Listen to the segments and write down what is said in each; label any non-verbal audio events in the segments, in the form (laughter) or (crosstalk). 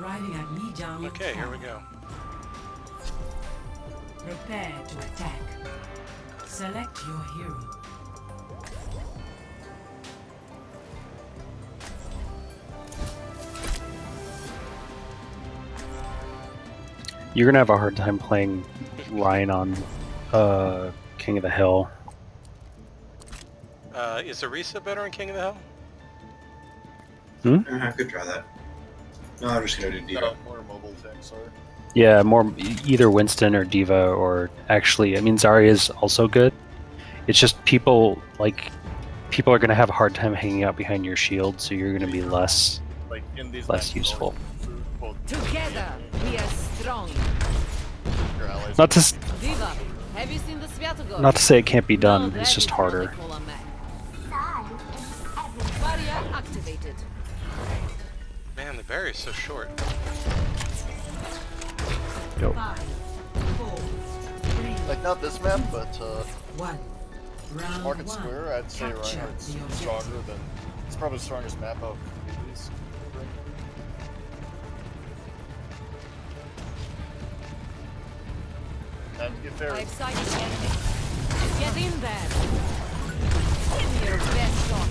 arriving at Lijiang. Okay, here we go. Prepare to attack. Select your hero. You're gonna have a hard time playing Rein on uh, King of the Hill. Uh, is Orisa better in King of the Hill? Uh, I could try that. No, I'm just gonna do No, D.Va. more mobile thing, sorry. Yeah, more either Winston or D.Va, or actually, I mean Zarya is also good. It's just people like people are gonna have a hard time hanging out behind your shield, so you're gonna be less. Like in these Less useful. Together, we are strong. Not to D.Va, have you seen the not to say it can't be done. that It's just is what they harder. call Man, the so short. Yo. Five, four, three, Like not this map, but uh, one. Round Market one. Square, I'd say Capture Reinhardt's stronger than. It's probably the strongest map of these. Time to get fair. I've sighted the enemy. Get in there. Give me your best shot.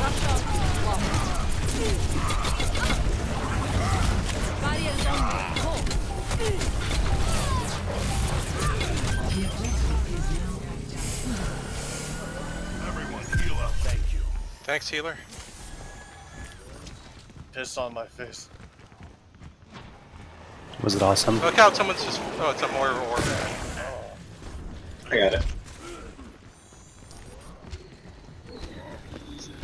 Rush out. Lock. Barriers on me. Hold. The objective is now Thanks, healer. Piss on my face. Was it awesome? Look out, someone's just. Oh, it's a Moira orb. I got it.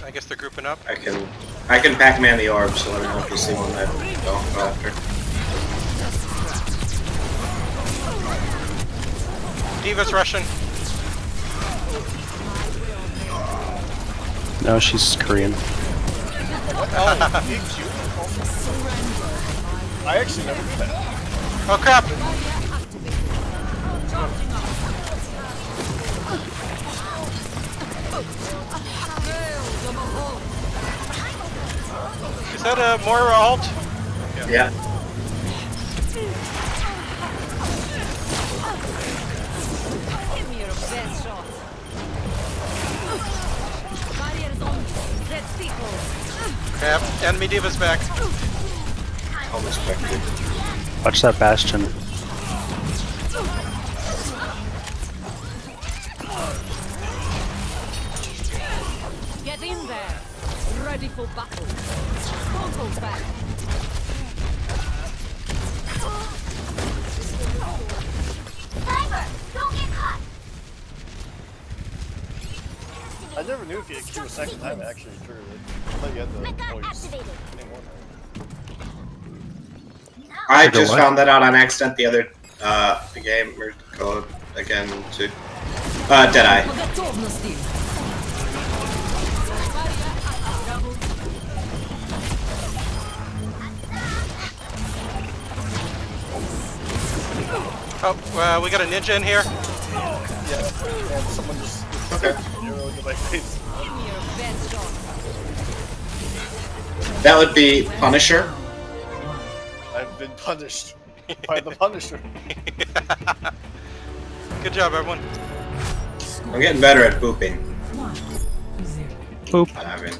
I guess they're grouping up. I can I can Pac-Man the orb, so let me know if you see one that don't go after. D.Va's rushing. No, she's Korean. Oh. (laughs) I actually never knew that. Oh crap! That a Moira alt? Yeah. Give me your best shot. Barriers on me. Let's see close. Crap. Enemy D.Va's back. Almost expected. Watch that Bastion. Ready for battle. Don't hold back. I never knew if you Q a second time actually triggered it. I thought you had the voice. Anymore. I just what? found that out on accident the other uh the game or code again to uh Deadeye. Oh, uh, we got a ninja in here. Yeah, and someone just Okay. arrow into my face. Give me your best shot. That would be Punisher. I've been punished by the Punisher. (laughs) Good job, everyone. I'm getting better at booping. one. Zero. Boop. I mean,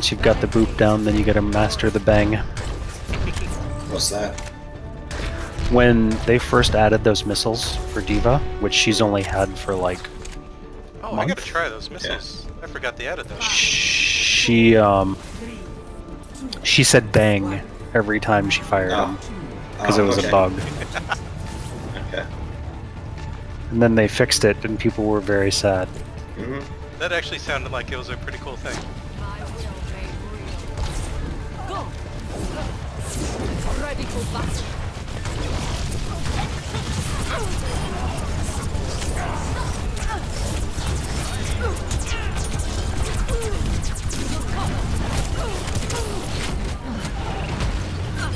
Once you've got the boop down, then you gotta master the bang. what's that? When they first added those missiles for D.Va, which she's only had for like, Oh, I Month? gotta try those missiles. I forgot they added those. she um, she said bang every time she fired Oh. them because Oh, it was okay. a bug. Okay. And then they fixed it, and people were very sad. hmm That actually sounded like it was a pretty cool thing.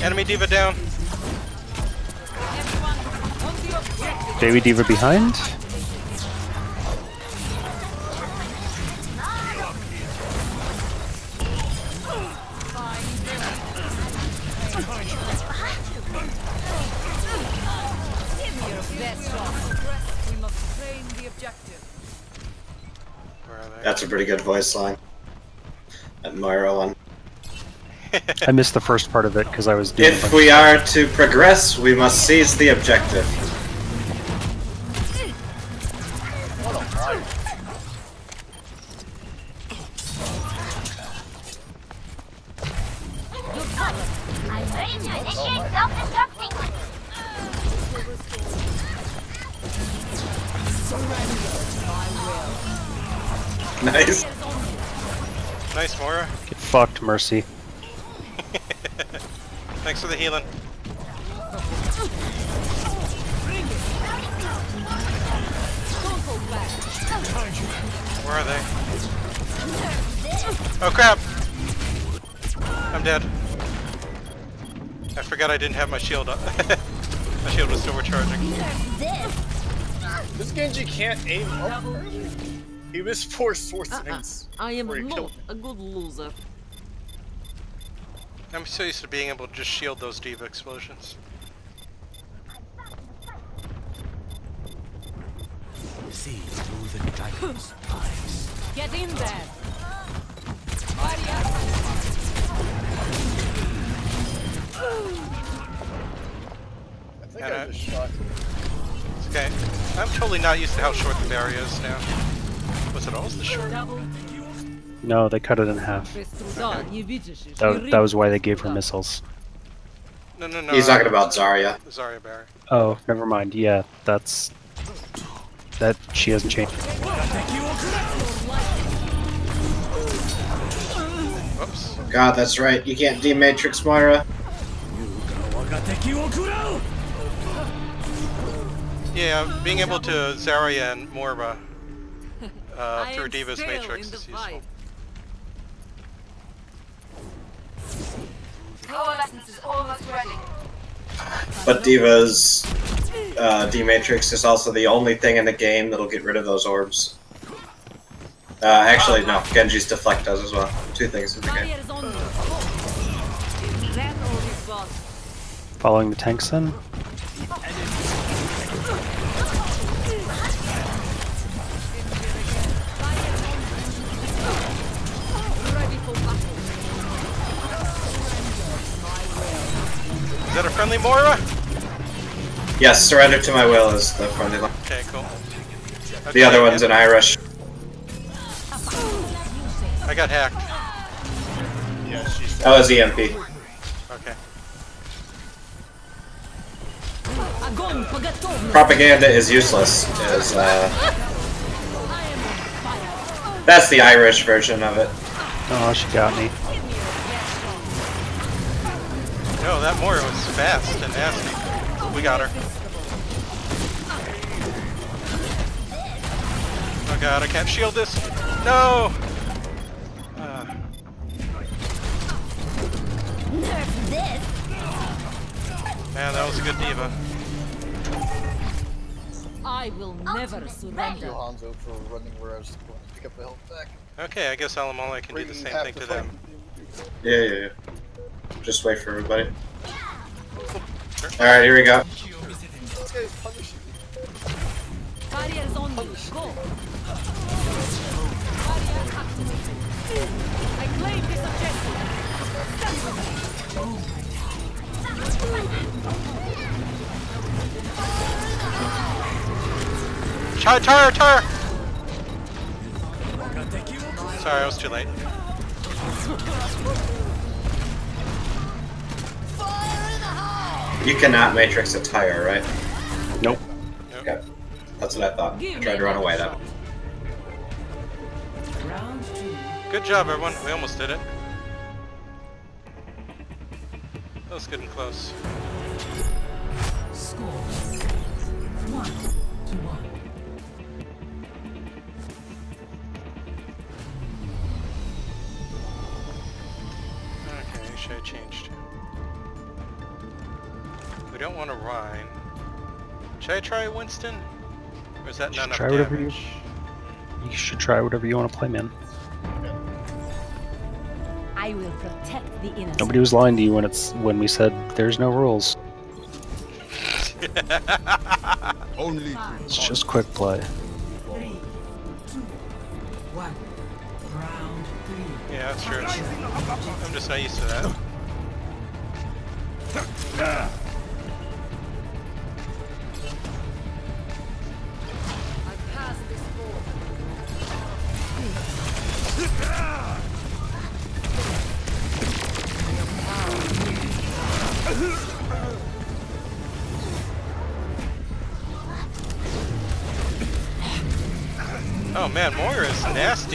Enemy D.Va down. Baby D.Va behind. That's a pretty good voice line. That Moira one. I missed the first part of it because I was doing. If we are to progress, we must seize the objective. Mercy. (laughs) Thanks for the healing. Don't hold back. Where are they? Oh crap! I'm dead. I forgot I didn't have my shield up. (laughs) my shield was still recharging. This Genji can't aim up. He missed four swords and uh-uh. aims. I am before he killed not a good loser. I'm so used to being able to just shield those D.Va explosions. See through the giant's eyes. Get in there. I think And I I- just shot. It's okay. I'm totally not used to how short the barrier is now. Was it always the short? Double. No, they cut it in half. That, that was why they gave her missiles. No, no, no. He's talking about Zarya. Zarya barrier. Oh, never mind. Yeah, that's that. She hasn't changed. Whoops. God, that's right. You can't dematrix Moira. Yeah, being able to Zarya and Morba uh, (laughs) through D.Va's matrix is useful. Fight. Is almost ready. But D.Va's uh, Matrix is also the only thing in the game that'll get rid of those orbs. Uh, actually, no. Genji's deflect does as well. Two things in the game. Barrier is on you. Is that all you've got? Following the tanks then. Is that a friendly Moira? Yes, surrender to my will is the friendly line. Okay, cool. That's the other one's an Irish. I got hacked. Yeah, she's. That was EMP. Okay. Propaganda is useless. Is uh. That's the Irish version of it. Oh, she got me. No, that Moira was fast and nasty. We got her. Oh god, I can't shield this. No! Uh, man, that was a good D.Va. I will never Thank surrender. you, Hanzo, for running where I was going to pick up the health back. Okay, I guess Alamola can do the same thing the to them. Yeah, yeah, yeah. Just wait for everybody. Alright, here we go. This guy is punishing me. Barrier is on you. Go. Barrier activated. I claim this objective. Stand with me. Tire, tire, tire! Sorry, I was too late. You cannot matrix a tire, right? Nope. Okay. That's what I thought. I tried to run away though. Good job, everyone. We almost did it. That was good and close. Score. One to one. Okay, should I changed? We don't want to Rein. Should I try Winston? Or is that Just not enough try whatever you- You should try whatever you want to play, man. I will protect the innocent. Nobody was lying to you when it's when we said there's no rules. (laughs) Only It's just quick play. Three, two, one. Round three. Yeah, that's true. I'm just not used to that. (laughs)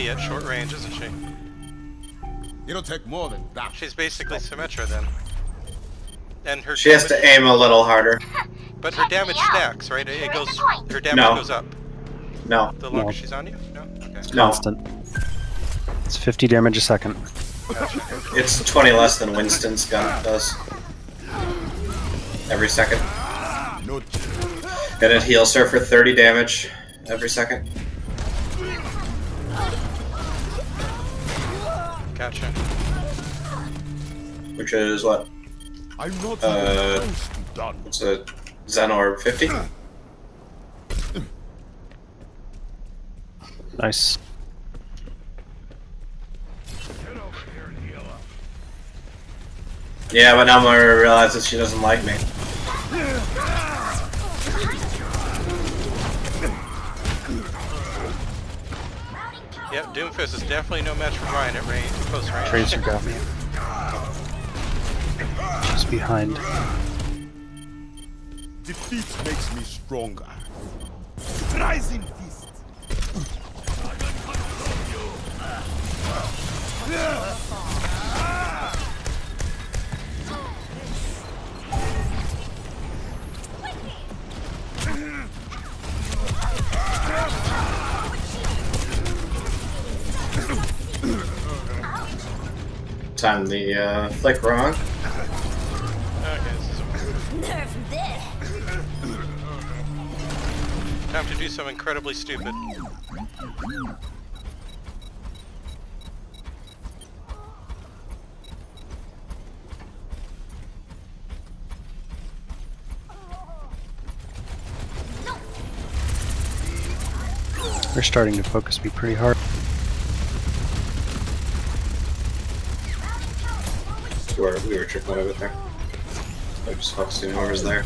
nasty at short range, isn't she? it'll take more than that. She's basically Symmetra then. And her She has to aim a little harder. (laughs) But her damage stacks, right? It, it goes. Her damage No. goes up No, the longer No. she's on you. No. Okay. no. Constant. It's 50 damage a second. It's 20 less than Winston's gun does. Every second. And it heals her for 30 damage every second. Gotcha. Which is what? I'm not Uh, even close done. It's a Zen Orb 50? Nice. Yeah, but now Moira realizes she doesn't like me. Yep, Doomfist is definitely no match for Rein at range, close range. Tracer got me. She's behind. Defeat makes me stronger. Rising fist. Time the uh, flick wrong. Okay, this is Nerf this. time to do something incredibly stupid. They're starting to focus me pretty hard. We were, we were tripping over there. I just focusing whoever's there.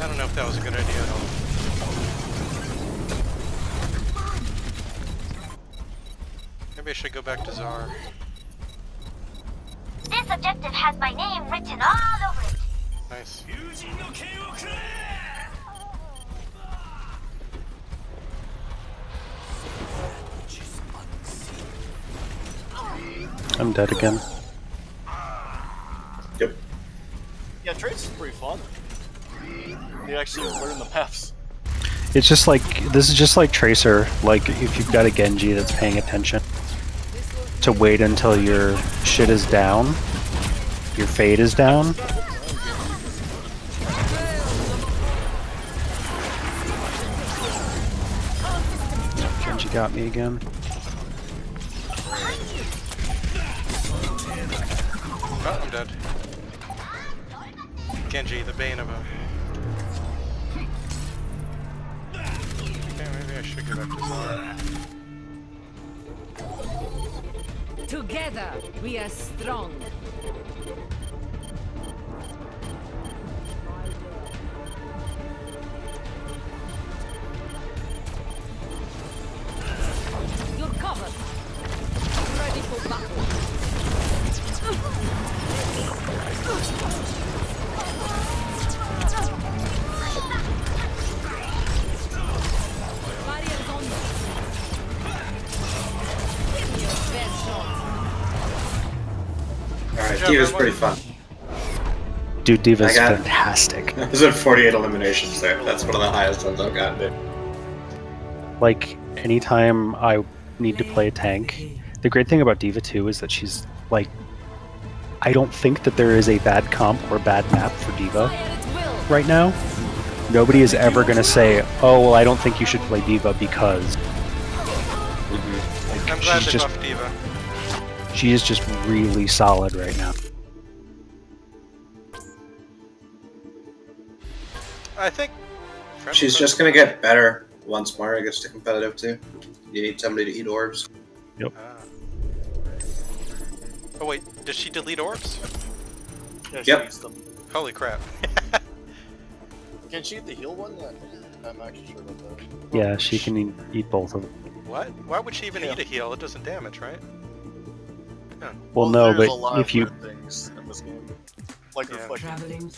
I don't know if that was a good idea at all. Maybe I should go back to Zar. This objective has my name written all over it. Nice. I'm dead again. Yep. Yeah, trades is pretty fun. You actually learn the maps. It's just like this is just like Tracer. Like if you've got a Genji that's paying attention, to wait until your shit is down, your fade is down. Genji got me again. Oh, I'm dead. Genji, the bane of a. Okay, maybe I should go back to. Together, we are strong. Diva's everyone. pretty fun. Dude, D.Va's I got- fantastic. (laughs) There's been 48 eliminations there. That's one of the highest ones I've gotten, dude. Like anytime I need to play a tank. The great thing about D.Va 2 is that she's like I don't think that there is a bad comp or bad map for D.Va Fire at will. right now. Nobody is ever going to say, "Oh, well, I don't think you should play D.Va because mm-hmm. I'm glad she's they just- buffed Diva. She is just really solid right now." I think. She's just gonna get better once Moira gets to competitive too. You need somebody to eat orbs. Ah. Oh wait, does she delete orbs? Yeah, she Yep. eats them. Holy crap. (laughs) Can she eat the heal one? I- I'm actually sure about that. Yeah, she can eat, eat both of them. what? Why would she even Yeah. eat a heal? It doesn't damage, right? Well, no, there's a but lot if of you weird things in this game, like Yeah. reflecting